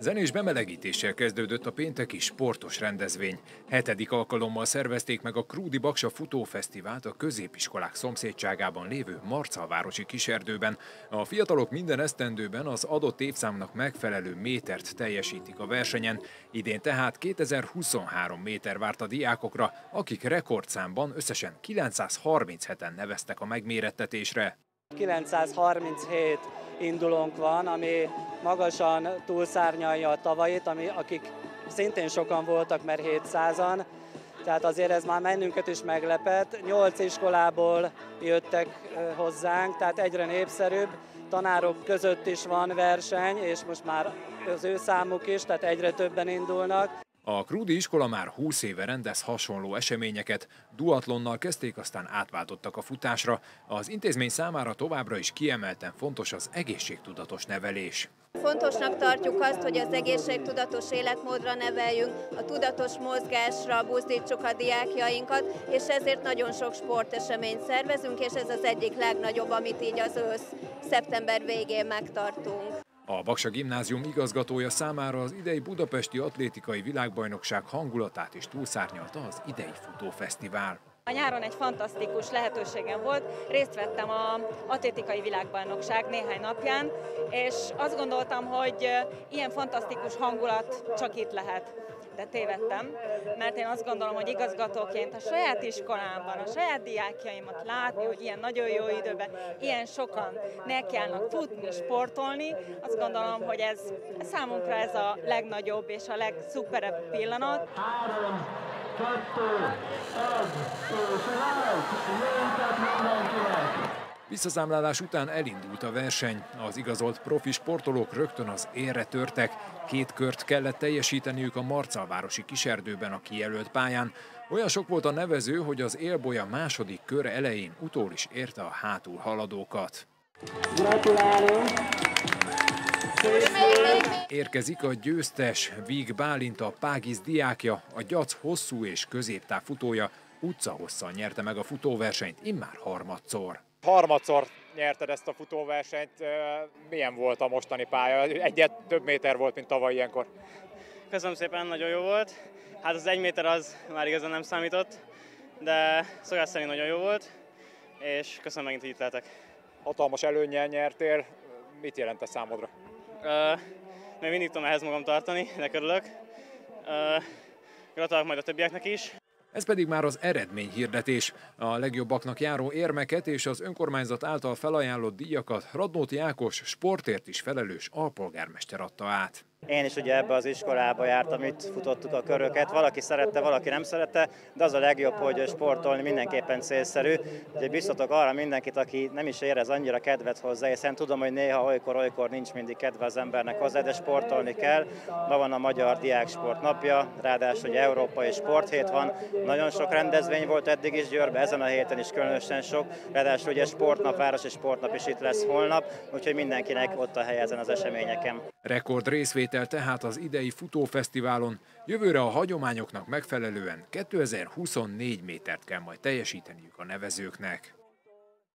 Zenés bemelegítéssel kezdődött a pénteki sportos rendezvény. Hetedik alkalommal szervezték meg a Krúdi Baksa Futófesztivált a középiskolák szomszédságában lévő Marcalvárosi kiserdőben. A fiatalok minden esztendőben az adott évszámnak megfelelő métert teljesítik a versenyen. Idén tehát 2023 méter várt a diákokra, akik rekordszámban összesen 937-en neveztek a megmérettetésre. 937 indulónk van, ami magasan túlszárnyalja a tavait, ami, akik szintén sokan voltak, mert 700-an, tehát azért ez már mennünket is meglepett. Nyolc iskolából jöttek hozzánk, tehát egyre népszerűbb. Tanárok között is van verseny, és most már az ő számuk is, tehát egyre többen indulnak. A Krúdi iskola már 20 éve rendez hasonló eseményeket, duatlonnal kezdték, aztán átváltottak a futásra. Az intézmény számára továbbra is kiemelten fontos az egészségtudatos nevelés. Fontosnak tartjuk azt, hogy az egészségtudatos életmódra neveljünk, a tudatos mozgásra buzdítsuk a diákjainkat, és ezért nagyon sok sporteseményt szervezünk, és ez az egyik legnagyobb, amit így az ősz szeptember végén megtartunk. A Baksa Gimnázium igazgatója számára az idei Budapesti Atlétikai Világbajnokság hangulatát is túlszárnyalta az idei futófesztivál. A nyáron egy fantasztikus lehetőségem volt, részt vettem a atlétikai világbajnokság néhány napján, és azt gondoltam, hogy ilyen fantasztikus hangulat csak itt lehet tévedtem, mert én azt gondolom, hogy igazgatóként a saját iskolámban, a saját diákjaimat látni, hogy ilyen nagyon jó időben, ilyen sokan nekiállnak futni, sportolni, azt gondolom, hogy ez számunkra ez a legnagyobb és a legszuperebb pillanat. Három, kettő, egy, és mindenkinek! Visszaszámlálás után elindult a verseny. Az igazolt profi sportolók rögtön az érre törtek. Két kört kellett teljesíteniük a Marcalvárosi kiserdőben a kijelölt pályán. Olyan sok volt a nevező, hogy az élbolya második kör elején utól is érte a hátul haladókat. Gratulálunk! Érkezik a győztes, Víg Bálint a Págiz diákja, a Gyac hosszú és középtáv futója, utcahosszal nyerte meg a futóversenyt immár harmadszor. Harmadszor nyerted ezt a futóversenyt. Milyen volt a mostani pálya? Egyet több méter volt, mint tavaly ilyenkor. Köszönöm szépen, nagyon jó volt. Hát az egy méter az már igazán nem számított, de szokás szerint nagyon jó volt, és köszönöm megint, hogy itt lehetek. Hatalmas előnyel nyertél, mit jelent ez számodra? Uh, még mindig tudom ehhez magam tartani, de örülök. Uh, gratulálok majd a többieknek is. Ez pedig már az eredményhirdetés. A legjobbaknak járó érmeket és az önkormányzat által felajánlott díjakat Radnóti Ákos sportért is felelős alpolgármester adta át. Én is ugye ebbe az iskolába jártam, itt futottuk a köröket, valaki szerette, valaki nem szerette, de az a legjobb, hogy sportolni mindenképpen célszerű. Ugye biztatok arra mindenkit, aki nem is érez annyira kedvet hozzá, hiszen tudom, hogy néha olykor-olykor nincs mindig kedve az embernek hozzá, de sportolni kell. Ma van a Magyar Diáksport napja, ráadásul hogy Európai Sporthét van, nagyon sok rendezvény volt eddig is Győrbe, ezen a héten is különösen sok, ráadásul ugye sportnap, városi sportnap is itt lesz holnap, úgyhogy mindenkinek ott a helye ezen az eseményeken. Rekord részvétel tehát az idei futófesztiválon, jövőre a hagyományoknak megfelelően 2024 métert kell majd teljesíteniük a nevezőknek.